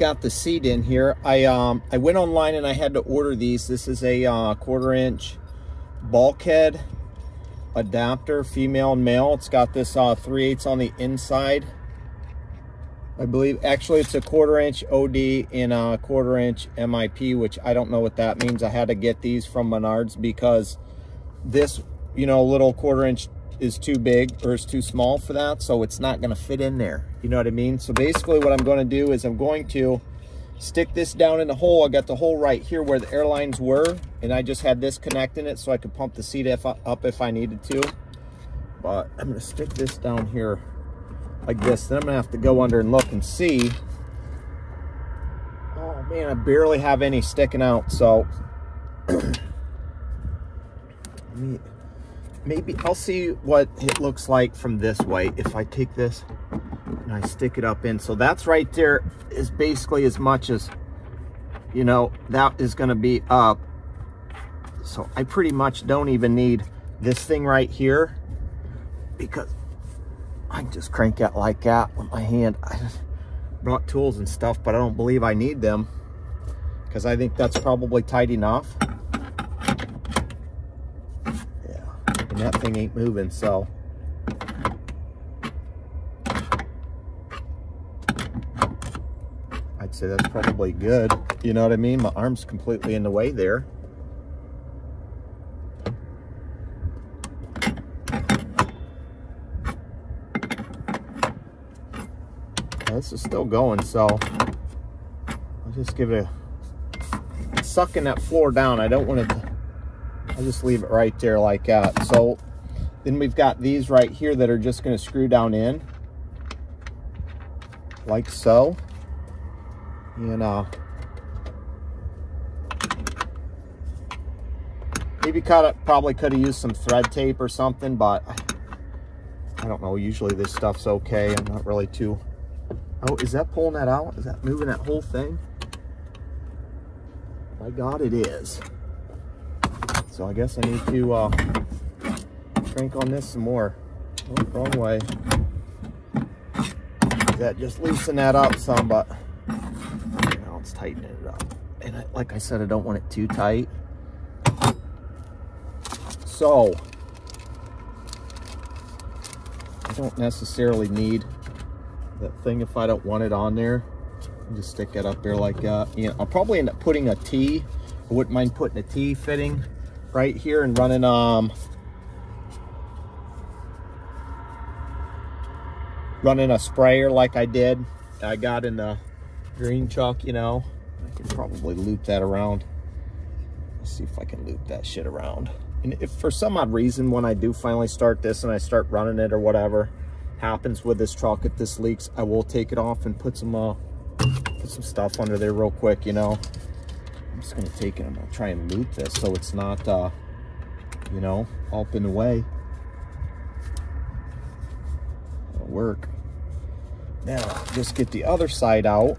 got the seat in here, I um I went online and I had to order these. This is a uh, quarter inch bulkhead adapter, female and male. It's got this uh, 3 eighths on the inside. I believe actually it's a quarter inch OD and a quarter inch MIP, which I don't know what that means. I had to get these from Menards because this, you know, little quarter inch is too big or is too small for that. So it's not going to fit in there. You know what I mean? So basically what I'm going to do is I'm going to stick this down in the hole. I got the hole right here where the airlines were. And I just had this connecting it so I could pump the seat if, up if I needed to. But I'm going to stick this down here like this. Then I'm going to have to go under and look and see. Oh man, I barely have any sticking out. So Let me maybe I'll see what it looks like from this way if I take this and I stick it up in. So that's right there is basically as much as you know that is going to be up. So I pretty much don't even need this thing right here because I just crank it like that with my hand. I brought tools and stuff but I don't believe I need them because I think that's probably tight enough that thing ain't moving, so. I'd say that's probably good. You know what I mean? My arm's completely in the way there. this is still going, so I'll just give it a sucking that floor down. I don't want it to I'll just leave it right there like that. So then we've got these right here that are just going to screw down in like so. And uh, maybe cut it, probably could have used some thread tape or something, but I don't know. Usually this stuff's okay. I'm not really too. Oh, is that pulling that out? Is that moving that whole thing? My God, it is. So I guess I need to uh, crank on this some more. Oh, wrong way. That just loosen that up some, but now it's tightening it up. And I, like I said, I don't want it too tight. So I don't necessarily need that thing if I don't want it on there. Just stick it up there like that. You know, I'll probably end up putting a T. I wouldn't mind putting a T fitting right here and running um running a sprayer like I did. I got in the green truck you know. I can probably loop that around. Let's see if I can loop that shit around. And if for some odd reason when I do finally start this and I start running it or whatever happens with this truck if this leaks I will take it off and put some uh put some stuff under there real quick you know I'm just gonna take it I'm gonna try and loop this so it's not uh you know up in the way. It'll work. Now just get the other side out.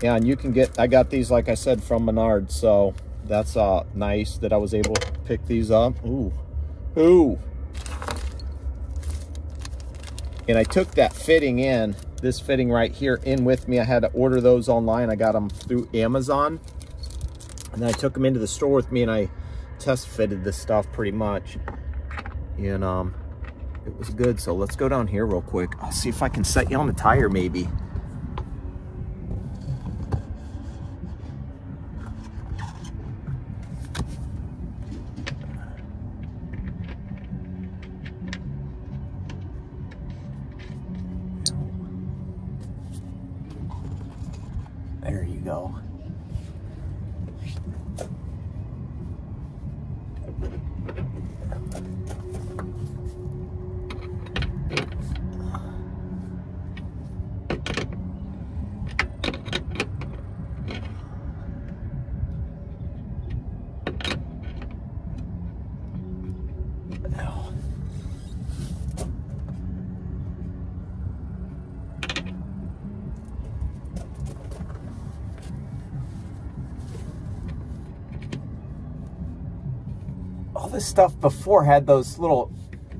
Yeah and you can get I got these like I said from Menards so that's uh nice that I was able to pick these up. Ooh. Ooh. And I took that fitting in this fitting right here in with me. I had to order those online. I got them through Amazon. And I took them into the store with me and I test fitted this stuff pretty much. And um, it was good. So let's go down here real quick. I'll see if I can set you on the tire maybe. This stuff before had those little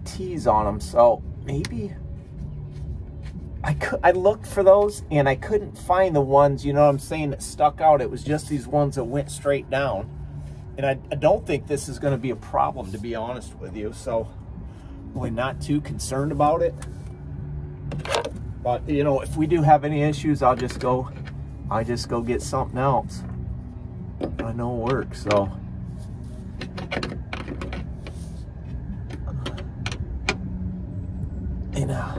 T's on them. So maybe I could, I looked for those and I couldn't find the ones, you know what I'm saying, that stuck out. It was just these ones that went straight down. And I, I don't think this is going to be a problem, to be honest with you. So, we're not too concerned about it. But, you know, if we do have any issues, I'll just go, I just go get something else. I know it works, so. And, uh,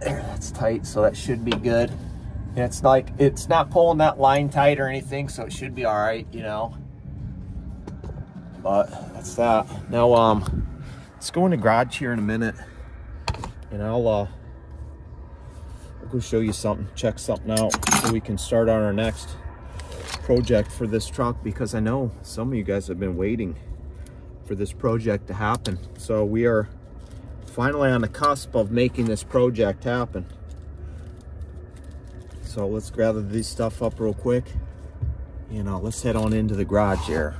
there, that's tight, so that should be good. And it's like, it's not pulling that line tight or anything, so it should be all right, you know. But that's that. Now, um, let's go in the garage here in a minute, and I'll, uh, I'll go show you something, check something out, so we can start on our next project for this truck, because I know some of you guys have been waiting for this project to happen. So we are finally on the cusp of making this project happen. So let's gather this stuff up real quick. You know, let's head on into the garage here.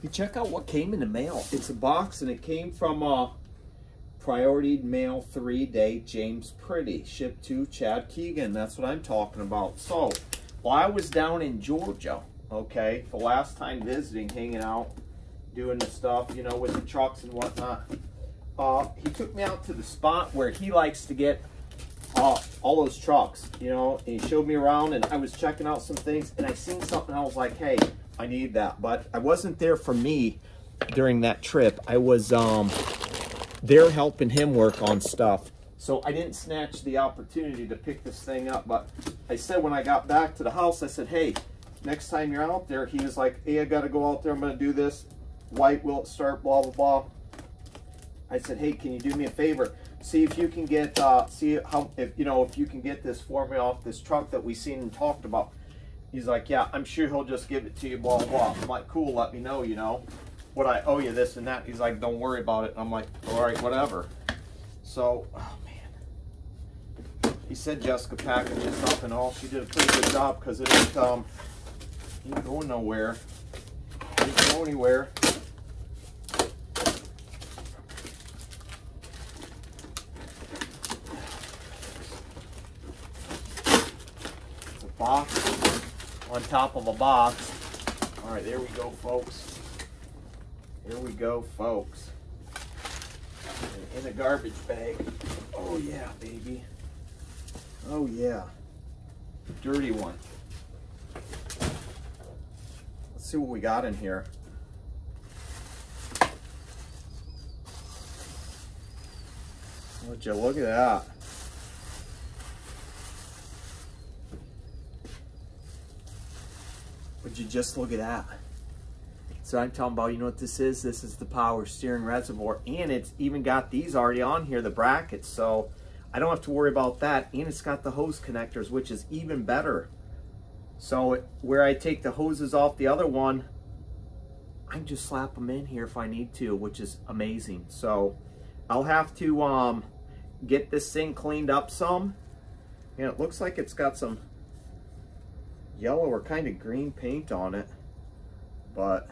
You check out what came in the mail. It's a box and it came from uh, Priority Mail 3 Day James Pretty, shipped to Chad Keegan. That's what I'm talking about. So, while I was down in Georgia, okay, the last time visiting, hanging out, doing the stuff, you know, with the trucks and whatnot, uh, he took me out to the spot where he likes to get uh, all those trucks, you know, and he showed me around and I was checking out some things and I seen something. I was like, hey, I need that. But I wasn't there for me during that trip. I was um, there helping him work on stuff. So I didn't snatch the opportunity to pick this thing up. But I said when I got back to the house, I said, hey, next time you're out there, he was like, hey, I got to go out there. I'm going to do this. White will it start, blah, blah, blah. I said, hey, can you do me a favor? See if you can get, uh, see how, if, you know, if you can get this for me off this truck that we seen and talked about. He's like, yeah, I'm sure he'll just give it to you, blah, blah. I'm like, cool, let me know, you know, what I owe you, this and that. He's like, don't worry about it. I'm like, all right, whatever. So, oh man. He said Jessica packaged this up and all. She did a pretty good job because it ain't, um, going nowhere. Go anywhere. Box on top of a box. All right, there we go, folks. Here we go, folks. In a garbage bag. Oh yeah, baby. Oh yeah. Dirty one. Let's see what we got in here. Would you look at that? Would you just look at that? So I'm talking about, you know what this is? This is the power steering reservoir. And it's even got these already on here, the brackets. So I don't have to worry about that. And it's got the hose connectors, which is even better. So where I take the hoses off the other one, I can just slap them in here if I need to, which is amazing. So I'll have to um, get this thing cleaned up some. And it looks like it's got some yellow or kind of green paint on it. But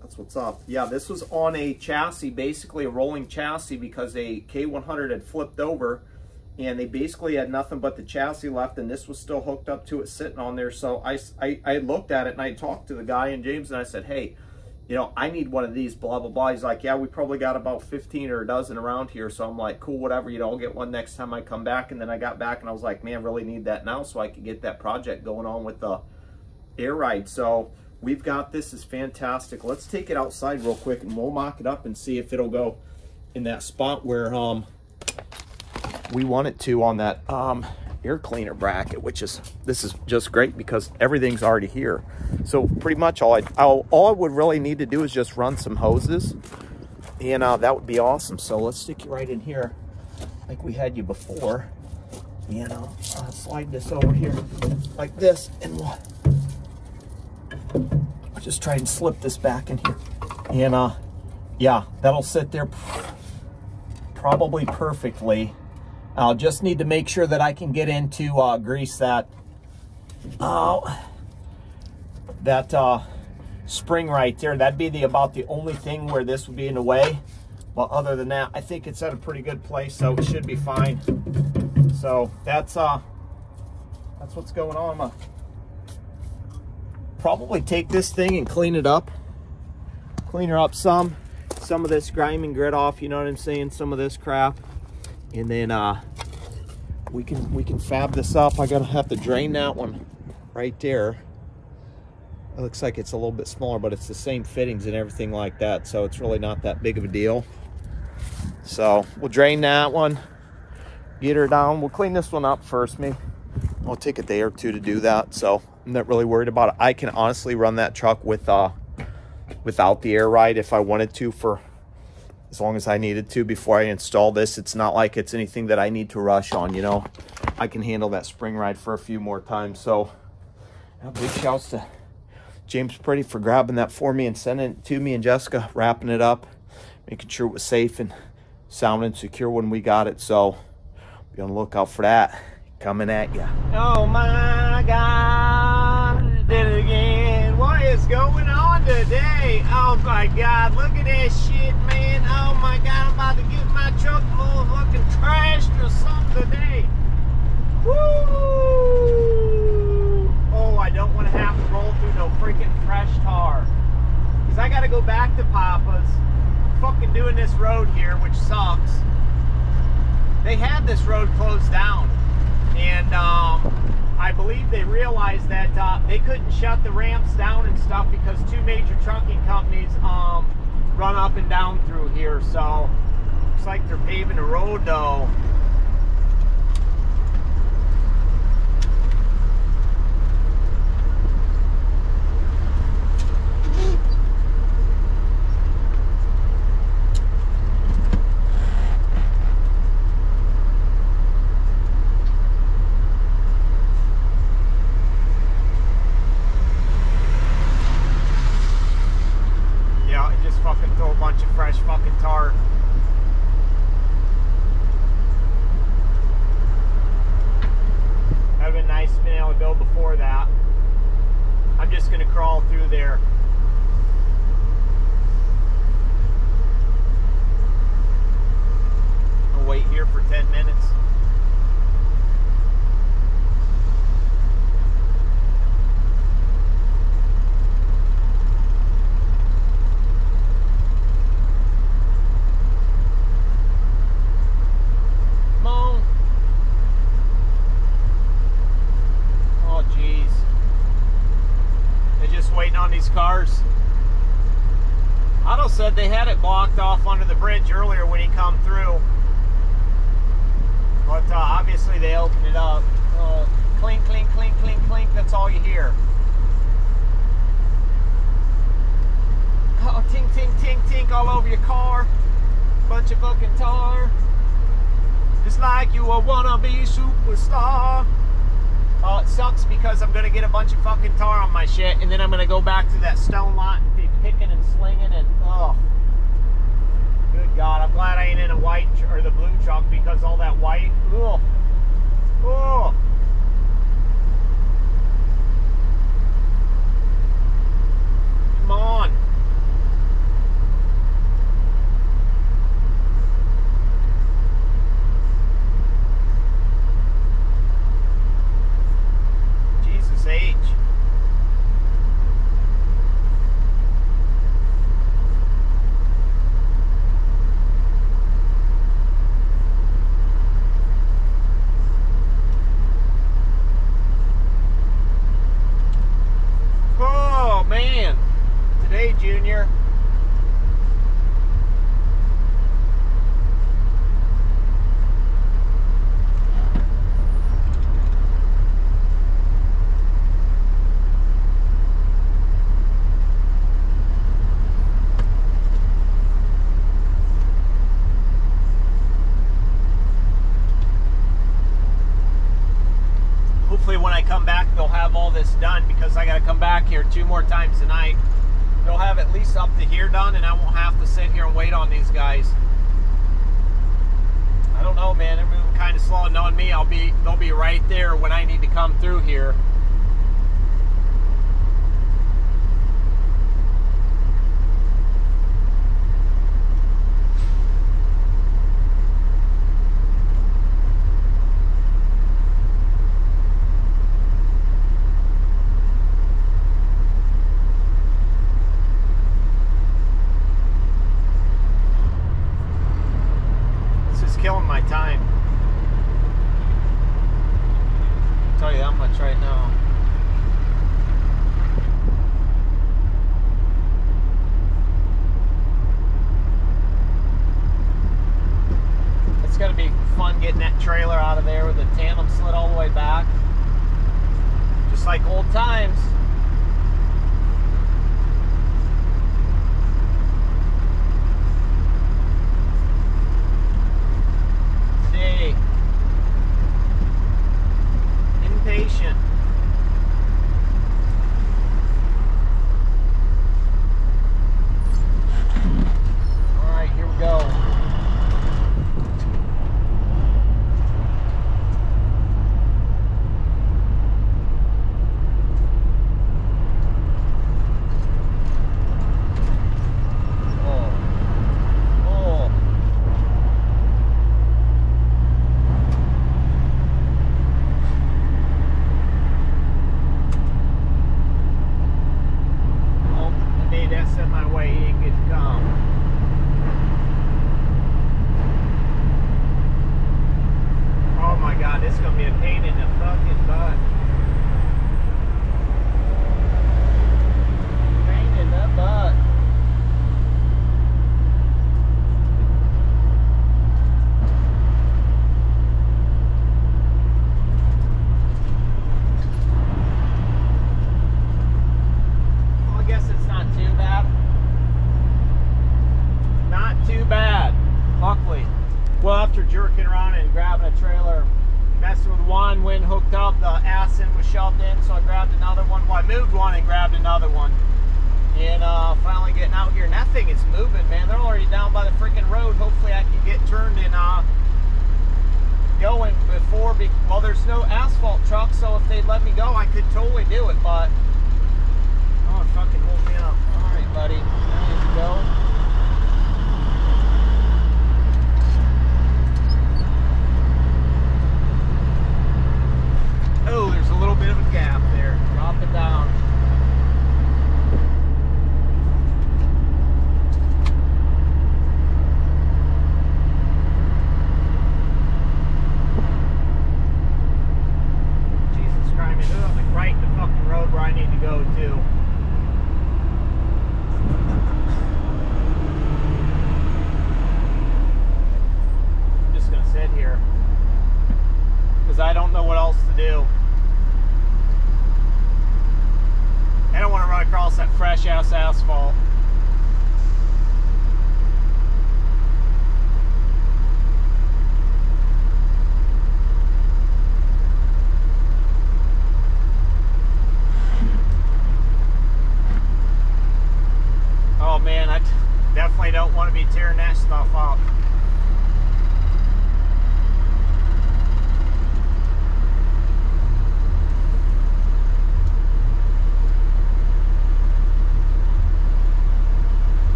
that's what's up. Yeah, this was on a chassis, basically a rolling chassis because a K100 had flipped over and they basically had nothing but the chassis left and this was still hooked up to it sitting on there. So I, I, I looked at it and I talked to the guy and James and I said, hey, you know, I need one of these, blah, blah, blah. He's like, yeah, we probably got about 15 or a dozen around here. So I'm like, cool, whatever, you know, I'll get one next time I come back. And then I got back and I was like, man, I really need that now so I could get that project going on with the air ride. So we've got this is fantastic. Let's take it outside real quick and we'll mock it up and see if it'll go in that spot where um we want it to on that um air cleaner bracket, which is, this is just great because everything's already here. So pretty much all I, I'll, all I would really need to do is just run some hoses and uh, that would be awesome. So let's stick you right in here like we had you before. And I'll uh, slide this over here like this and we'll, I'll just try and slip this back in here. And uh, yeah, that'll sit there probably perfectly. I'll just need to make sure that I can get into uh, grease that. Oh, that uh, spring right there. That'd be the about the only thing where this would be in the way. But other than that, I think it's at a pretty good place, so it should be fine. So that's uh that's what's going on. I'm gonna probably take this thing and clean it up. Clean her up some. Some of this grime and grit off, you know what I'm saying? Some of this crap. And then uh we can we can fab this up. I gotta have to drain that one right there. It looks like it's a little bit smaller, but it's the same fittings and everything like that. So it's really not that big of a deal. So we'll drain that one, get her down. We'll clean this one up first. Maybe I'll take a day or two to do that. So I'm not really worried about it. I can honestly run that truck with uh without the air ride if I wanted to for as long as I needed to before I install this. It's not like it's anything that I need to rush on, you know. I can handle that spring ride for a few more times. So yeah, big shouts to James Pretty for grabbing that for me and sending it to me and Jessica, wrapping it up, making sure it was safe and sound and secure when we got it. So be on the lookout for that coming at you. Oh my God, today? Oh my God, look at this shit, man. Oh my God, I'm about to get my truck motherfucking trashed or something today. Woo! Oh, I don't want to have to roll through no freaking fresh tar. Because I got to go back to Papa's. Fucking doing this road here, which sucks. They had this road closed down. And um, I believe they realized that uh, they couldn't shut the ramps down and stuff because two major trucking companies um, run up and down through here. So looks like they're paving the road though. Yeah, and just fucking throw a bunch of fresh fucking tar. That'd been nice being able to go before that. I'm just gonna crawl through there. I'll here for 10 minutes. Come on. Oh, jeez. They're just waiting on these cars. Otto said they had it blocked off under the bridge earlier when he come through. But uh, obviously they opened it up. Oh, clink, clink, clink, clink, clink. That's all you hear. Oh, tink, tink, tink, tink all over your car. Bunch of fucking tar. Just like you a wannabe superstar. Oh, it sucks because I'm gonna get a bunch of fucking tar on my shit, and then I'm gonna go back to that stone lot and be picking and slinging, and oh, good God! I'm glad I ain't in a white or the blue truck because all that white. Oh, oh. Come on. Jesus H. Oh man, today, Junior. Hopefully, when I come back, they'll have all this done because I got to come back here two more times tonight. They'll have at least up to here done, and I won't have to sit here and wait on these guys. I don't know, man. They're moving kind of slow. Knowing me, I'll be they'll be right there when I need to come through here. time.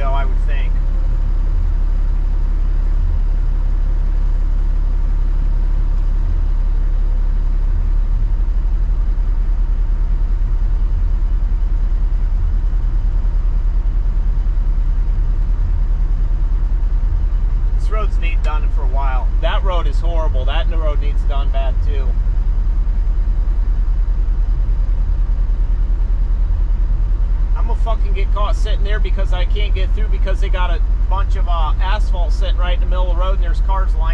ago, I would because they got a bunch of uh, asphalt sitting right in the middle of the road and there's cars lined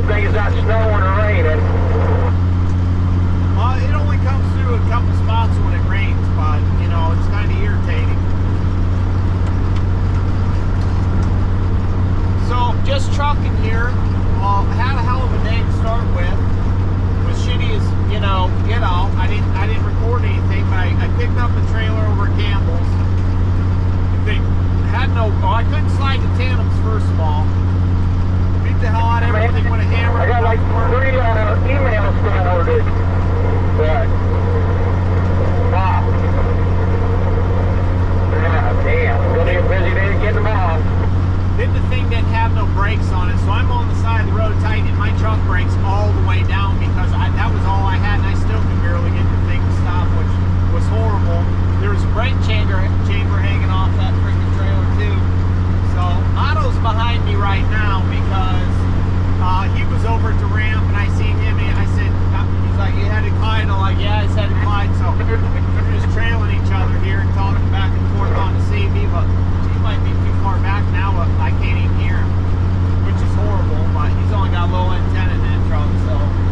good thing it's not snowing or raining. Uh, it only comes through a couple spots when it rains, but, you know, it's kind of irritating. So, just trucking here. Uh, had a hell of a day to start with. Was shitty as, you know, You know, I didn't, I didn't record anything, but I, I picked up the trailer over at Campbell's. They had no, oh, I couldn't slide the tandems, first of all the hell out of everyone. They want hammer. I got like three uh, emails being ordered. Right. Wow. Yeah, damn. Gonna get busy there, to get them off. Did the thing didn't have no brakes on it, so I'm on the side of the road tightening my truck brakes all the way down because I, that was all I had, and I still could barely get the thing to stop, which was horrible. There was a brake chamber, chamber hanging off that Behind me right now because uh, he was over at the ramp and I seen him and I said, uh, he's like, he had to climb. I'm like, yeah, he's had to climb. So we're just trailing each other here and talking back and forth on the CB, but he might be too far back now. I can't even hear him, which is horrible, but he's only got low antenna in that truck, so.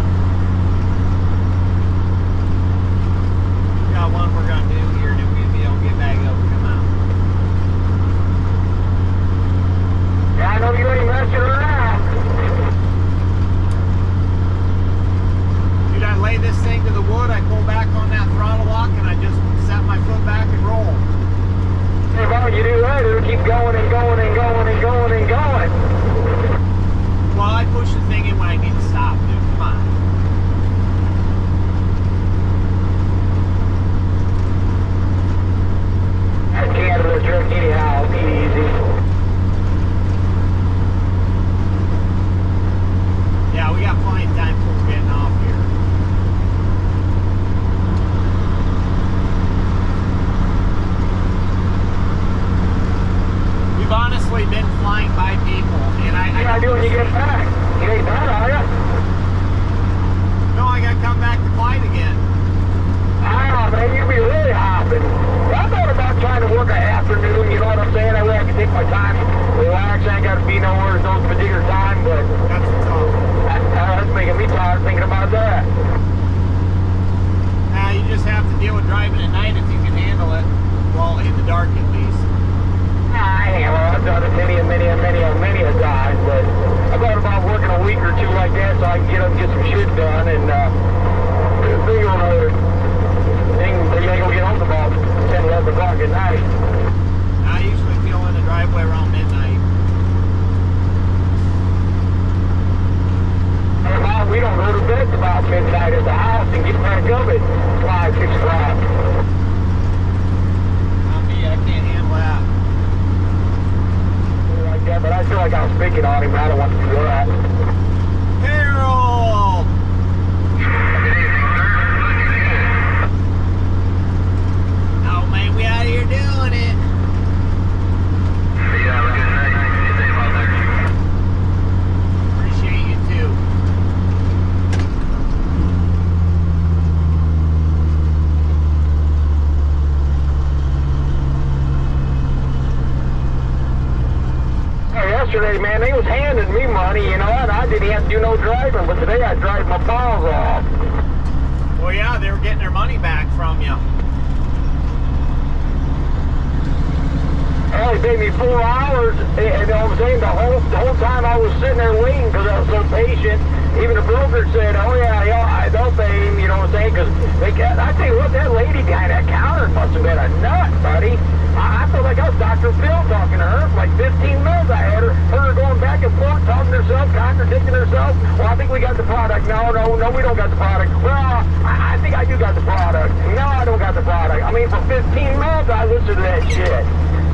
Two like that so I can get up and get some shit done and uh on another thing you ain't gonna get home about 10, 11 o'clock at night. I usually peel in the driveway around midnight. Well, we don't go to bed about midnight at the house and get back up at 5, 6 o'clock. Not me, I can't handle that. But I feel like I was picking on him I don't want to do that. Oh man, we out here doing it. Appreciate you too. Hey, yesterday, man, they was handing me money, you know, and I didn't have to do no driving, but today I drive my balls off. Well, yeah, they were getting their money back from you. Hell, he paid me four hours, and you know what I was saying the whole the whole time I was sitting there waiting because I was so patient. Even the broker said, "Oh yeah, yeah, I don't pay him." You know what I'm saying? Because I tell you what, that lady behind that counter must have been a nut, buddy. I, I felt like I was Dr. Phil talking to her for like 15 minutes. I had her, her going back and forth, talking to herself, Well, I think we got the product. No, no, no, we don't got the product. Well, I, I think I do got the product. No, I don't got the product. I mean, for 15 minutes, I listened to that shit.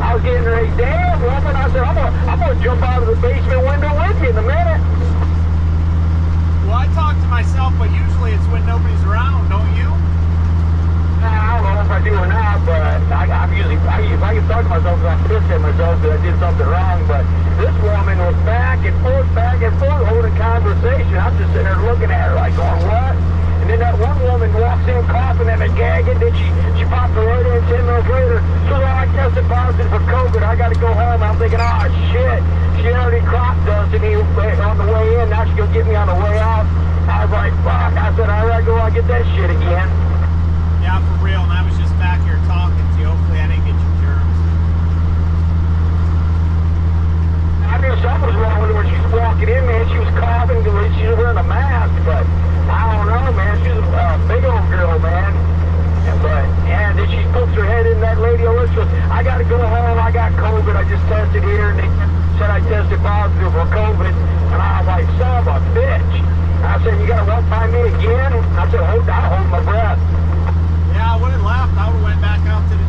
I was getting ready, damn woman. I said, I'm gonna, I'm gonna jump out of the basement window with you in a minute. Well, I talk to myself, but usually it's when nobody's around, don't you? Nah, I don't know if I do or not, but I, I'm usually, I, if I can talk to myself, I'm pissed at myself that I did something wrong. But this woman was back and forth, back and forth, holding conversation. I'm just sitting there looking at her like, going, what? And then that one woman walks in coughing and gagging. Then she, she popped her right in 10 minutes later. So well, I tested positive for COVID. I got to go home. I'm thinking, oh, shit. She already crop dusted me on the way in. Now she's going to get me on the way out. I was like, fuck. I said, I gotta go out get that shit again. Yeah, for real. And I was just back here talking to you. Hopefully, I didn't get your germs. I something was wrong with her when she was walking in, man. She was coughing, she was wearing a mask, but I don't know, man. She's a big old girl, man. But, and then she puts her head in that lady, Alyssa, I gotta go home, I got COVID, I just tested here, and they said I tested positive for COVID. And I was like, son of a bitch. I said, you gotta one time me again? I said, hold, I hold my breath. Yeah, I would have left. I would have went back out to the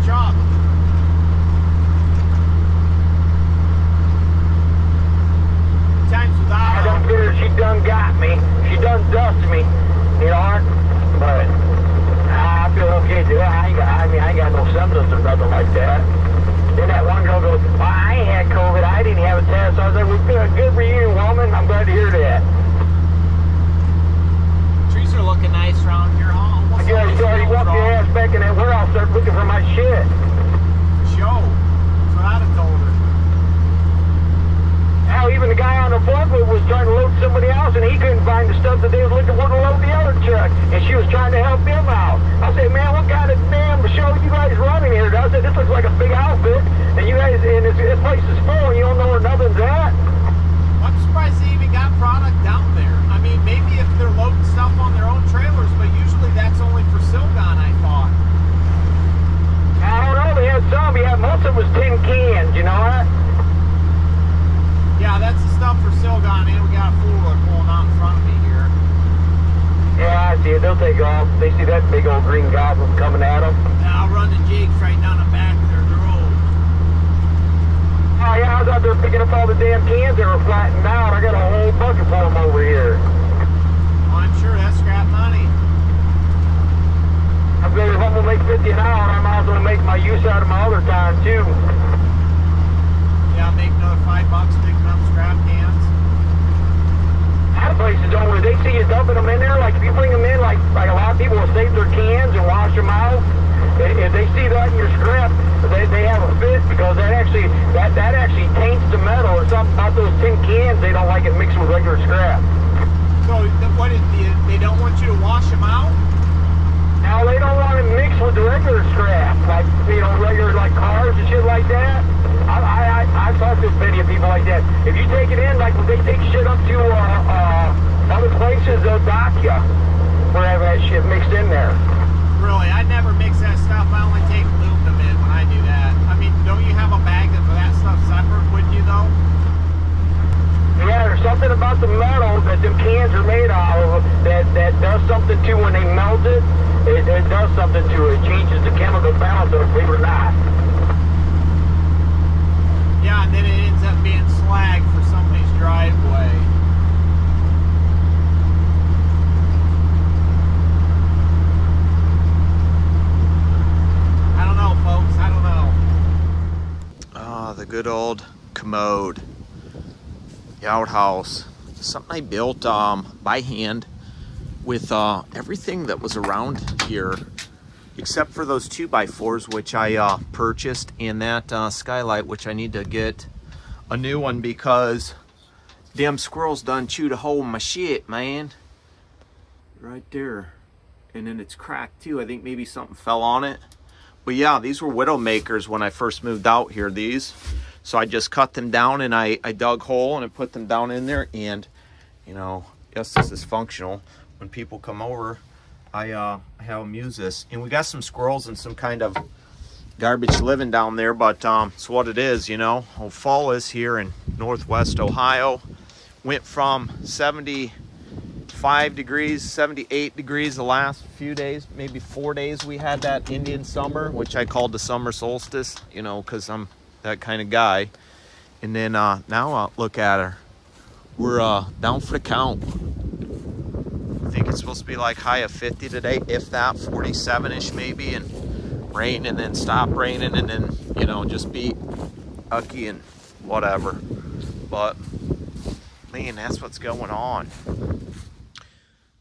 shit. Show. That's what I'd have told her. Hell, even the guy on the forklift was trying to load somebody else, and he couldn't find the stuff that they was looking for to load the other truck, and she was trying to help him out. I said, man, what kind of damn show you guys running here? I said, this looks like a big outfit, and you guys, and this, this place is full, and you don't know where nothing's at. I'm surprised they even got product down there. I mean, maybe if they're loading stuff on their own trailers, but usually that's only for Silgan, I thought. I don't know, they had some, yeah, most of it was tin cans, you know what? Yeah, that's the stuff for Silgan, and we got a Ford pulling out in front of me here. Yeah, I see it, they'll take off. They see that big old green goblin coming at them. Now I'll run the jigs right down the back of their drove. Oh yeah, I was out there picking up all the damn cans that were flattened out. I got a whole bucket full of them over here. Well, I'm sure that's scrap money. I figured if I'm gonna make 50 an hour, I might as well make my use out of my other time too. Yeah, I'll make another five bucks picking up scrap cans. A lot of places don't where they see you dumping them in there. Like if you bring them in, like like a lot of people will save their cans and wash them out. If if they see that in your scrap, they, they have a fit because that actually that that actually taints the metal or something about those tin cans. They don't like it mixed with regular scrap. So, what is the, they don't want you to wash them out? Now they don't want it mixed with the regular scrap, like you know, regular like cars and shit like that. I I've talked to plenty of people like that. If you take it in, like when they take shit up to uh, uh, other places, they'll dock you for having that shit mixed in there. Really, I never mix that stuff. I only take aluminum in when I do that. I mean, don't you have a bag for that stuff separate, wouldn't you, though? Yeah, there's something about the metal that them cans are made out of that that does something to when they melt it. It, it does something to it. It changes the chemical balance of it, believe it or not. Yeah, and then it ends up being slag for somebody's driveway. I don't know, folks. I don't know. Ah, the good old commode. The outhouse. Something I built um, by hand with uh, everything that was around here, except for those 2x4s, which I uh, purchased, and that uh, skylight, which I need to get a new one because damn squirrels done chewed a hole in my shit, man. Right there. And then it's cracked too. I think maybe something fell on it. But yeah, these were Widowmakers when I first moved out here, these. So I just cut them down and I, I dug hole and I put them down in there. And, you know, yes, this is functional. When people come over, I, uh, I have them use this. And we got some squirrels and some kind of garbage living down there, but um, it's what it is, you know. Oh, fall is here in northwest Ohio. Went from 75 degrees, 78 degrees the last few days, maybe four days. We had that Indian summer, which I called the summer solstice, you know, because I'm that kind of guy. And then uh, now uh, look at her. We're uh, down for the count. I think it's supposed to be like high of 50 today, if that, 47-ish maybe, and rain and then stop raining and then, you know, just be ucky and whatever. But, man, that's what's going on.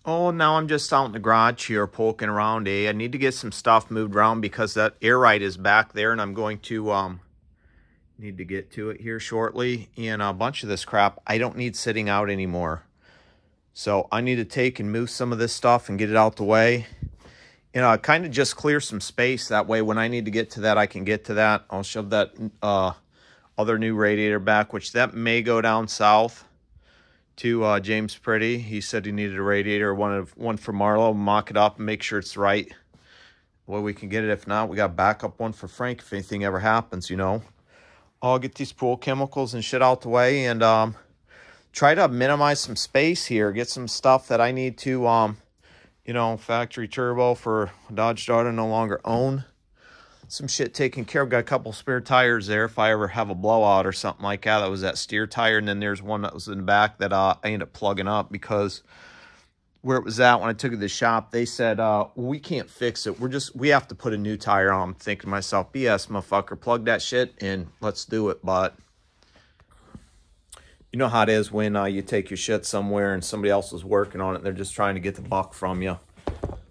Oh, now I'm just out in the garage here poking around, eh? I need to get some stuff moved around because that air ride is back there and I'm going to, um, need to get to it here shortly. And a bunch of this crap I don't need sitting out anymore. So I need to take and move some of this stuff and get it out the way. You know, kind of just clear some space. That way when I need to get to that, I can get to that. I'll shove that uh, other new radiator back, which that may go down south to uh, James Pretty. He said he needed a radiator, one of one for Marlo. Mock it up and make sure it's right. Well, we can get it. If not, we got backup one for Frank if anything ever happens, you know. I'll get these pool chemicals and shit out the way and um, try to minimize some space here. Get some stuff that I need to, um, you know, factory turbo for Dodge Dart I no longer own. Some shit taken care of. Got a couple spare tires there if I ever have a blowout or something like that. That was that steer tire. And then there's one that was in the back that uh, I ended up plugging up because where it was at when I took it to the shop, they said, uh, we can't fix it. We're just, we have to put a new tire on. I'm thinking to myself, BS, motherfucker, plug that shit and let's do it. But you know how it is when uh, you take your shit somewhere and somebody else is working on it they're just trying to get the buck from you.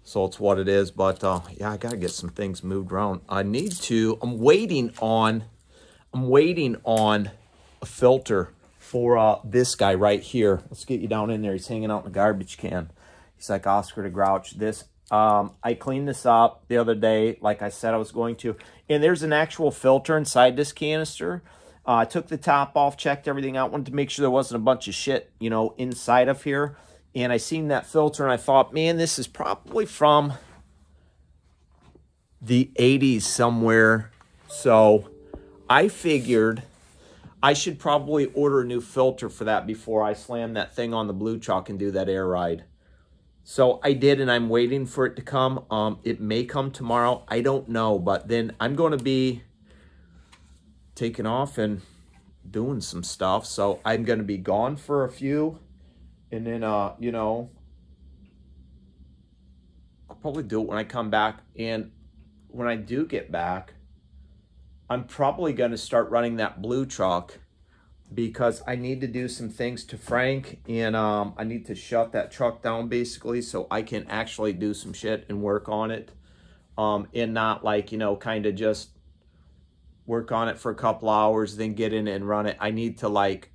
So it's what it is. But uh, yeah, I gotta get some things moved around. I need to. I'm waiting on. I'm waiting on a filter for uh, this guy right here. Let's get you down in there. He's hanging out in the garbage can. He's like Oscar the Grouch. This um, I cleaned this up the other day, like I said I was going to. And there's an actual filter inside this canister. Uh, I took the top off, checked everything out, wanted to make sure there wasn't a bunch of shit, you know, inside of here. And I seen that filter and I thought, man, this is probably from the 80s somewhere. So I figured I should probably order a new filter for that before I slam that thing on the blue chalk and do that air ride. So I did, and I'm waiting for it to come. Um, it may come tomorrow. I don't know, but then I'm going to be taking off and doing some stuff. So I'm going to be gone for a few, and then, uh, you know, I'll probably do it when I come back. And when I do get back, I'm probably going to start running that blue truck because I need to do some things to Frank and um, I need to shut that truck down basically so I can actually do some shit and work on it um, and not like, you know, kind of just work on it for a couple hours, then get in and run it. I need to like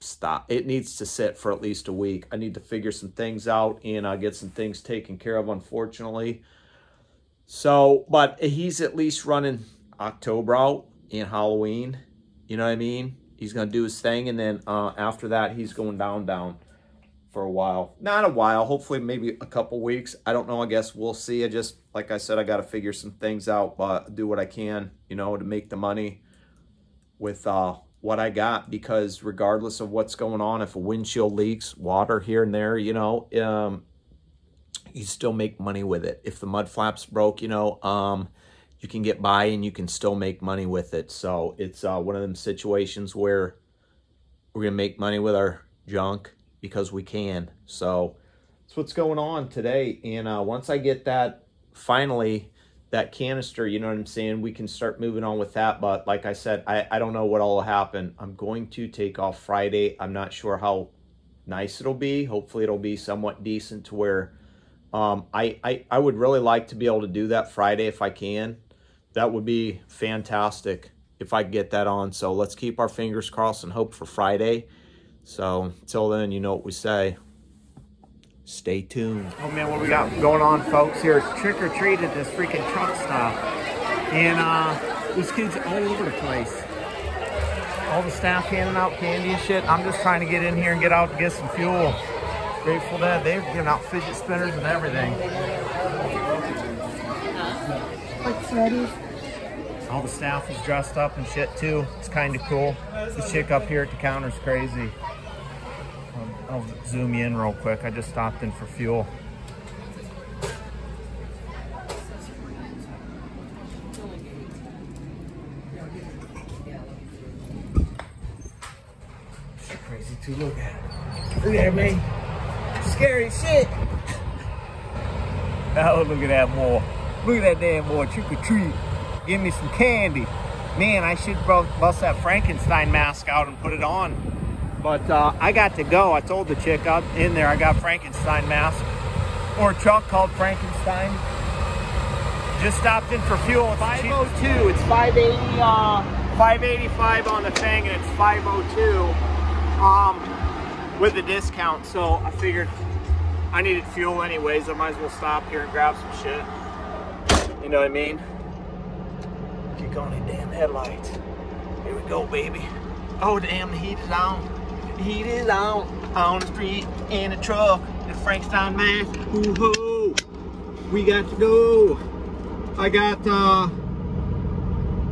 stop. It needs to sit for at least a week. I need to figure some things out and uh, get some things taken care of, unfortunately. So, but he's at least running October out and Halloween. You know what I mean? He's going to do his thing, and then uh, after that, he's going down, down for a while. Not a while, hopefully maybe a couple weeks. I don't know, I guess we'll see. I just, like I said, I got to figure some things out, but do what I can, you know, to make the money with uh, what I got, because regardless of what's going on, if a windshield leaks, water here and there, you know, um, you still make money with it. If the mud flaps broke, you know, um, you can get by and you can still make money with it. So it's uh, one of them situations where we're going to make money with our junk because we can. So that's what's going on today. And uh, once I get that, finally, that canister, you know what I'm saying, we can start moving on with that. But like I said, I, I don't know what all will happen. I'm going to take off Friday. I'm not sure how nice it'll be. Hopefully it'll be somewhat decent to where um, I, I, I would really like to be able to do that Friday if I can that would be fantastic if I could get that on. So let's keep our fingers crossed and hope for Friday. So until then, you know what we say. Stay tuned. Oh man, what we got going on, folks? Here trick or treat at this freaking truck stop, and uh, there's kids all over the place. All the staff handing out candy and shit. I'm just trying to get in here and get out to get some fuel. Grateful Dead, they're giving out fidget spinners and everything. Like Freddy's all the staff is dressed up and shit too. It's kind of cool. The chick up here at the counter is crazy. I'll, I'll zoom you in real quick. I just stopped in for fuel. She's crazy too. Look at. Look at man. Scary shit. Oh, look at that boy. Look at that damn boy. Trick or treat give me some candy. Man, I should bust that Frankenstein mask out and put it on. But uh, I got to go. I told the chick out in there I got Frankenstein mask or a truck called Frankenstein. Just stopped in for fuel. It's 502. It's 580. Uh, 585 on the thing, and it's 502 um, with the discount. So I figured I needed fuel anyways. I might as well stop here and grab some shit. You know what I mean? On the damn headlights. Here we go, baby. Oh, damn, the heat is on. The heat is on. On the street in a truck. The Frankenstein mask. Hoo. We got to go. I got uh,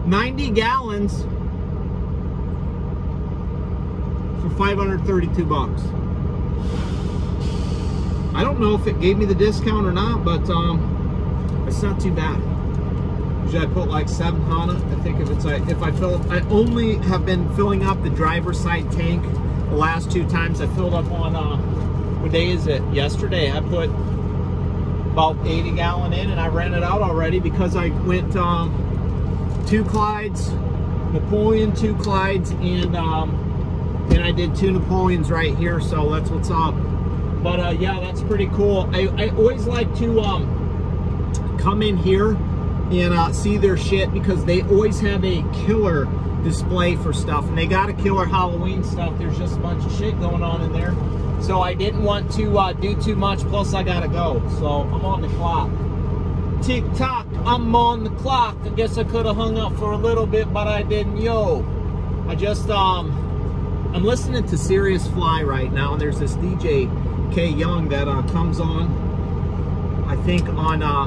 90 gallons for 532 bucks. I don't know if it gave me the discount or not, but um, it's not too bad. Usually I put like seven it. I think if it's like, if I fill, I only have been filling up the driver's side tank the last two times I filled up on, uh, what day is it? Yesterday I put about 80 gallon in and I ran it out already because I went um, two Clydes, Napoleon, two Clydes, and um, and I did two Napoleons right here, so that's what's up. But uh, yeah, that's pretty cool. I, I always like to um, come in here and uh, see their shit because they always have a killer display for stuff and they got a killer Halloween stuff. There's just a bunch of shit going on in there. So I didn't want to uh, do too much, plus I gotta go. So I'm on the clock. Tick tock, I'm on the clock. I guess I could have hung up for a little bit, but I didn't. Yo, I just, um, I'm listening to Sirius Fly right now, and there's this DJ K Young that uh, comes on, I think on uh,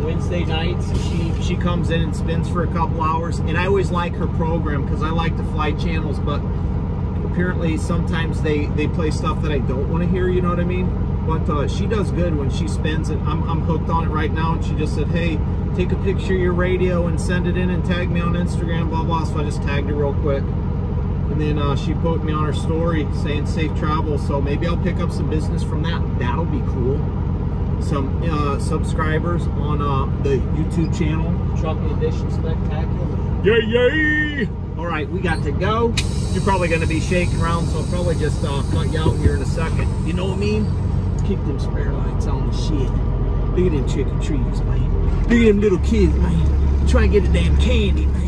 Wednesday nights. She she comes in and spins for a couple hours, and I always like her program because I like to fly channels, but apparently sometimes they they play stuff that I don't want to hear. You know what I mean? But uh, she does good when she spins it. I'm I'm hooked on it right now, and she just said, "Hey, take a picture of your radio and send it in and tag me on Instagram." Blah blah. So I just tagged her real quick. And then uh, she put me on her story saying safe travel. So maybe I'll pick up some business from that. That'll be cool some uh, subscribers on uh, the YouTube channel, Trucking Edition Spectacular. Yay, yay! All right, we got to go. You're probably going to be shaking around, so I'll probably just uh, cut you out here in a second. You know what I mean? Kick them spare lights on the shit. Look at them trick or treaters, man. Look at them little kids, man. Try and get a damn candy, man.